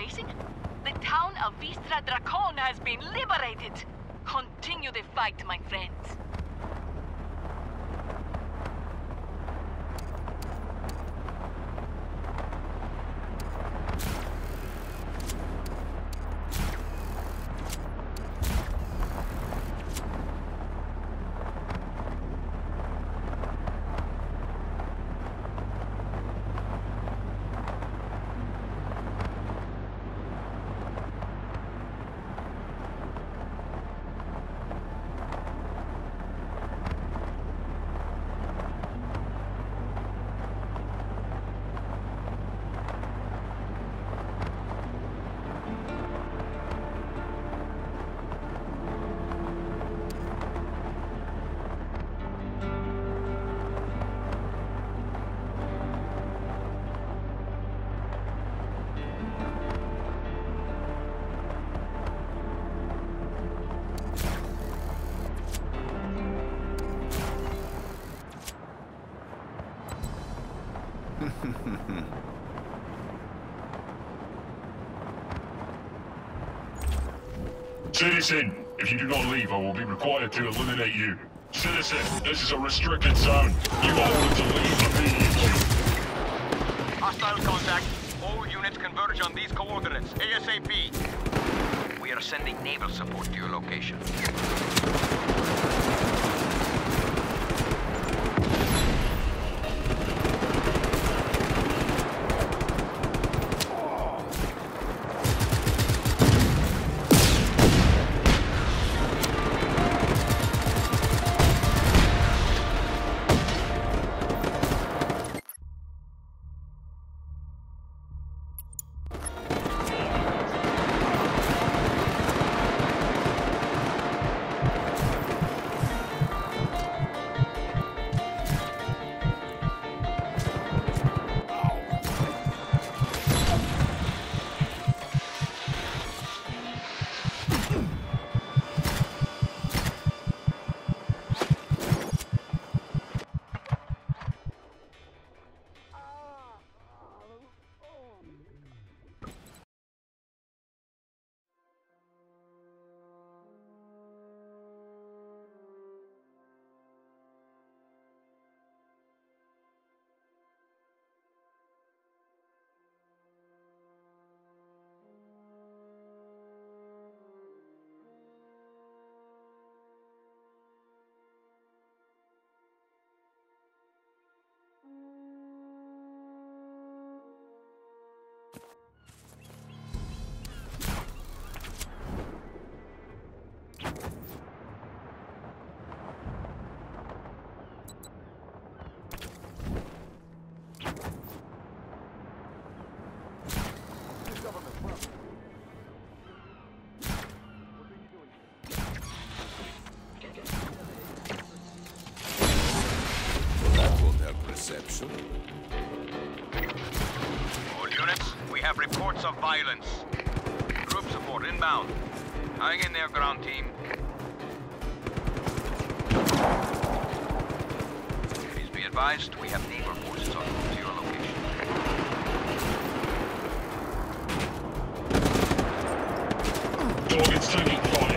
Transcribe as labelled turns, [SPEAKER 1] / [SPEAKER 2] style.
[SPEAKER 1] amazing? The town of Vistra Dracon has been liberated! Continue the fight, my friends.
[SPEAKER 2] Citizen, if you do not leave, I will be required to eliminate you. Citizen, this is a restricted zone. You are ordered to leave immediately.
[SPEAKER 3] Hostile contact. All units converge on these coordinates, ASAP.
[SPEAKER 4] We are sending naval support to your location.
[SPEAKER 5] Perception.
[SPEAKER 3] All units, we have reports of violence. Group support inbound. Hang in there, ground team. Please be advised, we have naval forces on route to your location.
[SPEAKER 2] Target's taking